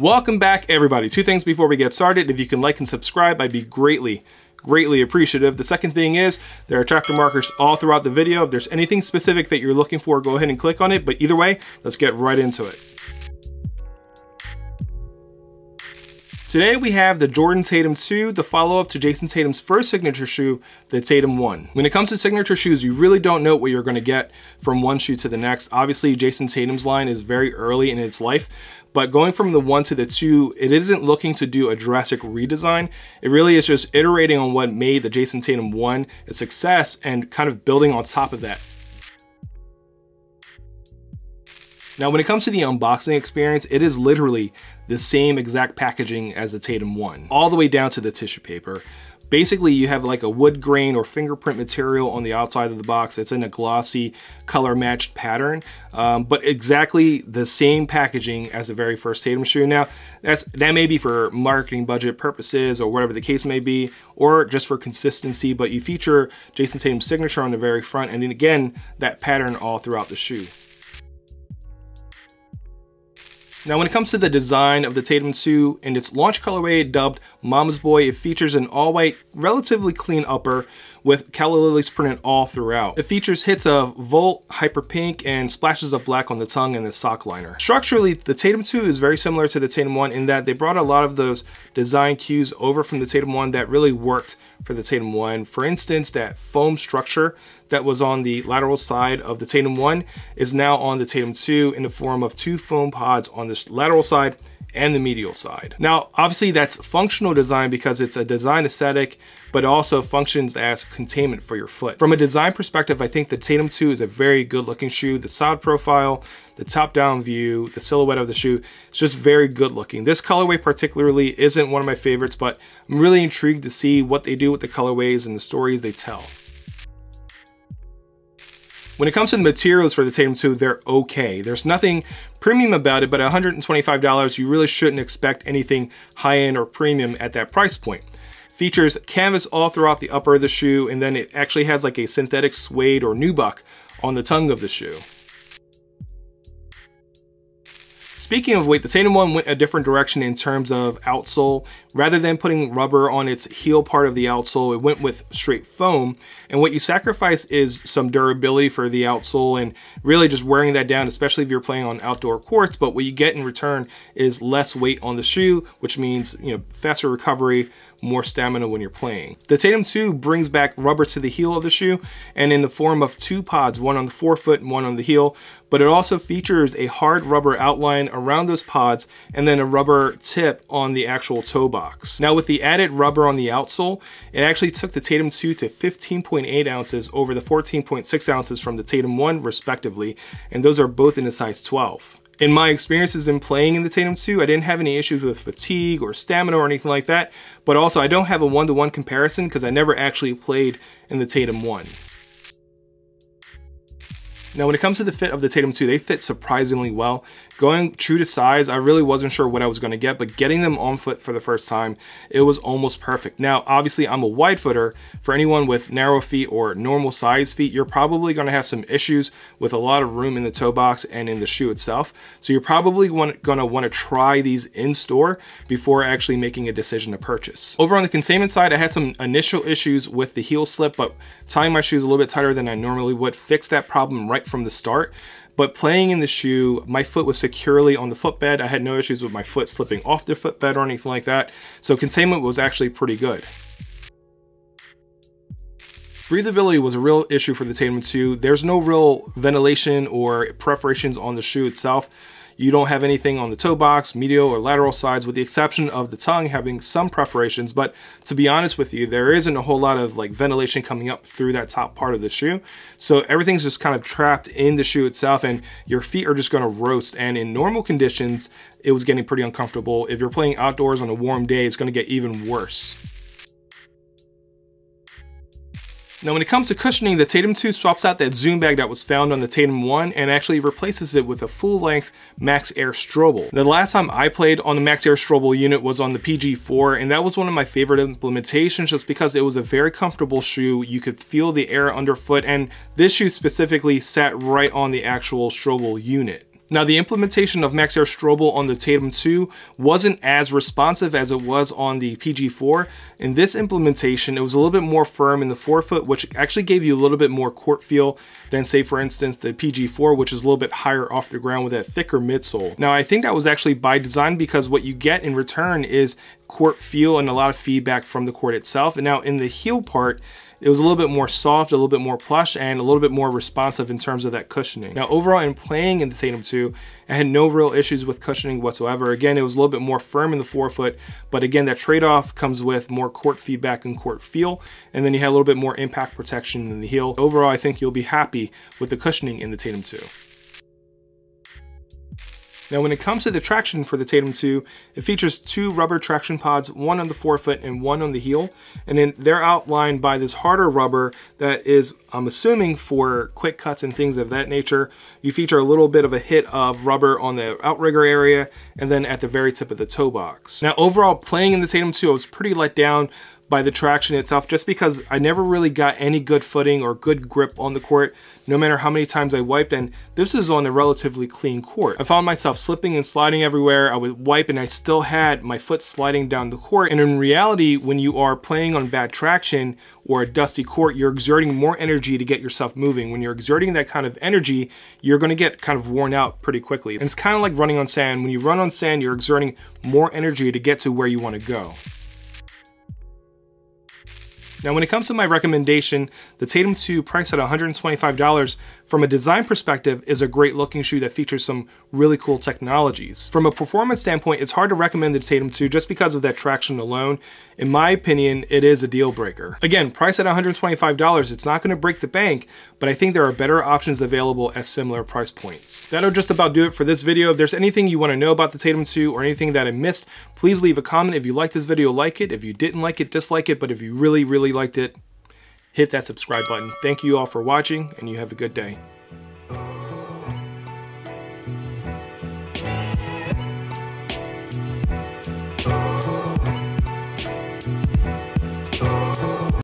Welcome back everybody. Two things before we get started. If you can like and subscribe, I'd be greatly, greatly appreciative. The second thing is there are chapter markers all throughout the video. If there's anything specific that you're looking for, go ahead and click on it. But either way, let's get right into it. Today we have the Jordan Tatum 2, the follow-up to Jayson Tatum's first signature shoe, the Tatum 1. When it comes to signature shoes, you really don't know what you're going to get from one shoe to the next. Obviously, Jayson Tatum's line is very early in its life, but going from the one to the two, it isn't looking to do a drastic redesign. It really is just iterating on what made the Jayson Tatum one a success and kind of building on top of that. Now, when it comes to the unboxing experience, it is literally the same exact packaging as the Tatum 1, all the way down to the tissue paper. Basically, you have like a wood grain or fingerprint material on the outside of the box. It's in a glossy color matched pattern, um, but exactly the same packaging as the very first Tatum shoe. Now, that's that may be for marketing budget purposes or whatever the case may be, or just for consistency, but you feature Jayson Tatum's signature on the very front, and then again, that pattern all throughout the shoe. Now when it comes to the design of the Tatum 2 and its launch colorway dubbed Momma's Boy, it features an all-white, relatively clean upper with calla lilies printed all throughout. It features hits of Volt, Hyper Pink, and splashes of black on the tongue and the sock liner. Structurally, the Tatum 2 is very similar to the Tatum 1 in that they brought a lot of those design cues over from the Tatum 1 that really worked for the Tatum 1. For instance, that foam structure that was on the lateral side of the Tatum 1 is now on the Tatum 2 in the form of two foam pods on the lateral side and the medial side. Now, obviously that's functional design because it's a design aesthetic, but also functions as containment for your foot. From a design perspective, I think the Tatum 2 is a very good looking shoe. The side profile, the top down view, the silhouette of the shoe, it's just very good looking. This colorway particularly isn't one of my favorites, but I'm really intrigued to see what they do with the colorways and the stories they tell. When it comes to the materials for the Tatum 2, they're okay. There's nothing premium about it, but $125, you really shouldn't expect anything high-end or premium at that price point. Features canvas all throughout the upper of the shoe, and then it actually has like a synthetic suede or nubuck on the tongue of the shoe. Speaking of weight, the Tatum 1 went a different direction in terms of outsole. Rather than putting rubber on its heel part of the outsole, it went with straight foam. And what you sacrifice is some durability for the outsole and really just wearing that down, especially if you're playing on outdoor courts. But what you get in return is less weight on the shoe, which means you know faster recovery, more stamina when you're playing. The Tatum 2 brings back rubber to the heel of the shoe and in the form of two pods, one on the forefoot and one on the heel, but it also features a hard rubber outline around those pods and then a rubber tip on the actual toe box. Now with the added rubber on the outsole, it actually took the Tatum 2 to 15.8 ounces over the 14.6 ounces from the Tatum 1 respectively, and those are both in a size 12 in my experiences in playing in the Tatum 2, I didn't have any issues with fatigue or stamina or anything like that. But also, I don't have a one-to-one -one comparison because I never actually played in the Tatum 1. Now, when it comes to the fit of the Tatum 2, they fit surprisingly well. Going true to size, I really wasn't sure what I was going to get, but getting them on foot for the first time, it was almost perfect. Now, obviously, I'm a wide footer. For anyone with narrow feet or normal size feet, you're probably going to have some issues with a lot of room in the toe box and in the shoe itself. So you're probably going to want to try these in store before actually making a decision to purchase. Over on the containment side, I had some initial issues with the heel slip, but tying my shoes a little bit tighter than I normally would fixed that problem right from the start. But playing in the shoe, my foot was securely on the footbed. I had no issues with my foot slipping off the footbed or anything like that. So containment was actually pretty good. Breathability was a real issue for the Tatum 2. There's no real ventilation or perforations on the shoe itself. You don't have anything on the toe box, medial or lateral sides with the exception of the tongue having some perforations. But to be honest with you, there isn't a whole lot of like ventilation coming up through that top part of the shoe. So everything's just kind of trapped in the shoe itself and your feet are just gonna roast. And in normal conditions, it was getting pretty uncomfortable. If you're playing outdoors on a warm day, it's gonna get even worse. Now when it comes to cushioning, the Tatum 2 swaps out that Zoom bag that was found on the Tatum 1 and actually replaces it with a full-length Max Air Strobel. The last time I played on the Max Air Strobel unit was on the PG4 and that was one of my favorite implementations just because it was a very comfortable shoe. You could feel the air underfoot and this shoe specifically sat right on the actual Strobel unit. Now the implementation of Max Air Strobel on the Tatum 2 wasn't as responsive as it was on the PG4. In this implementation, it was a little bit more firm in the forefoot, which actually gave you a little bit more court feel than say for instance the PG4, which is a little bit higher off the ground with that thicker midsole. Now I think that was actually by design because what you get in return is court feel and a lot of feedback from the court itself. And now in the heel part, it was a little bit more soft, a little bit more plush, and a little bit more responsive in terms of that cushioning. Now overall in playing in the Tatum 2, I had no real issues with cushioning whatsoever. Again, it was a little bit more firm in the forefoot, but again, that trade-off comes with more court feedback and court feel, and then you had a little bit more impact protection in the heel. Overall, I think you'll be happy with the cushioning in the Tatum 2. Now when it comes to the traction for the Tatum 2, it features two rubber traction pods, one on the forefoot and one on the heel. And then they're outlined by this harder rubber that is, I'm assuming, for quick cuts and things of that nature. You feature a little bit of a hit of rubber on the outrigger area and then at the very tip of the toe box. Now overall, playing in the Tatum 2, I was pretty let down by the traction itself just because I never really got any good footing or good grip on the court no matter how many times I wiped and this is on a relatively clean court. I found myself slipping and sliding everywhere. I would wipe and I still had my foot sliding down the court and in reality when you are playing on bad traction or a dusty court you're exerting more energy to get yourself moving. When you're exerting that kind of energy you're going to get kind of worn out pretty quickly. And it's kind of like running on sand. When you run on sand you're exerting more energy to get to where you want to go. Now when it comes to my recommendation, the Tatum 2 priced at $125 from a design perspective is a great looking shoe that features some really cool technologies. From a performance standpoint, it's hard to recommend the Tatum 2 just because of that traction alone. In my opinion, it is a deal breaker. Again, priced at $125, it's not gonna break the bank, but I think there are better options available at similar price points. That'll just about do it for this video. If there's anything you wanna know about the Tatum 2 or anything that I missed, please leave a comment. If you like this video, like it. If you didn't like it, dislike it. But if you really, really liked it, hit that subscribe button. Thank you all for watching and you have a good day.